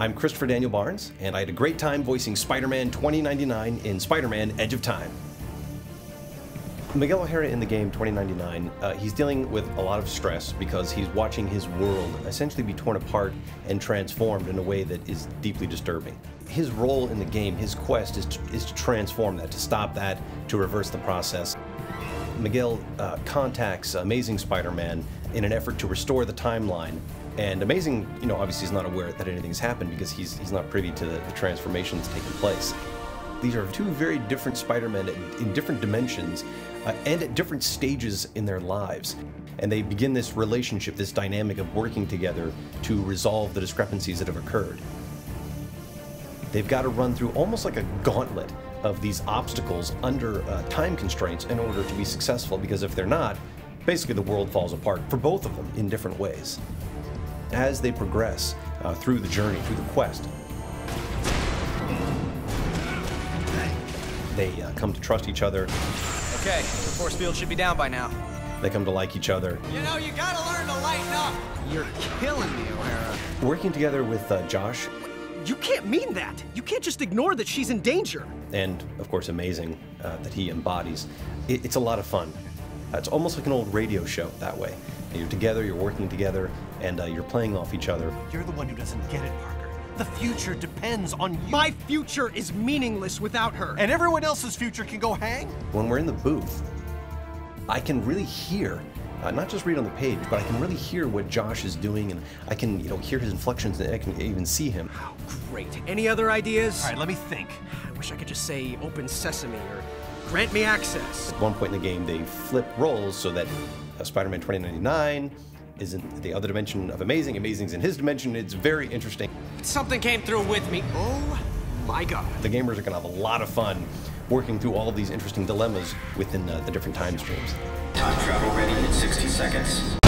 I'm Christopher Daniel Barnes, and I had a great time voicing Spider Man 2099 in Spider Man Edge of Time. Miguel O'Hara in the game 2099, uh, he's dealing with a lot of stress because he's watching his world essentially be torn apart and transformed in a way that is deeply disturbing. His role in the game, his quest, is to, is to transform that, to stop that, to reverse the process. Miguel uh, contacts Amazing Spider-Man in an effort to restore the timeline. And Amazing, you know, obviously is not aware that anything's happened because he's, he's not privy to the, the transformation that's taken place. These are two very different Spider-Men in different dimensions uh, and at different stages in their lives. And they begin this relationship, this dynamic of working together to resolve the discrepancies that have occurred. They've got to run through almost like a gauntlet of these obstacles under uh, time constraints in order to be successful, because if they're not, basically the world falls apart for both of them in different ways. As they progress uh, through the journey, through the quest, they uh, come to trust each other. Okay, the force field should be down by now. They come to like each other. You know, you gotta learn to lighten up. You're killing me, O'Hara. Working together with uh, Josh. You can't mean that. You can't just ignore that she's in danger. And, of course, amazing uh, that he embodies. It, it's a lot of fun. It's almost like an old radio show that way. You're together, you're working together, and uh, you're playing off each other. You're the one who doesn't get it, Parker. The future depends on you. My future is meaningless without her. And everyone else's future can go hang? When we're in the booth, I can really hear, uh, not just read on the page, but I can really hear what Josh is doing, and I can, you know, hear his inflections, and I can even see him. Oh, great. Any other ideas? All right, let me think. I wish I could just say open sesame or grant me access. At one point in the game, they flip roles so that uh, Spider-Man 2099 is in the other dimension of Amazing. Amazing's in his dimension. It's very interesting. Something came through with me. Oh my god. The gamers are going to have a lot of fun working through all of these interesting dilemmas within uh, the different time streams. Time travel ready in 60 seconds.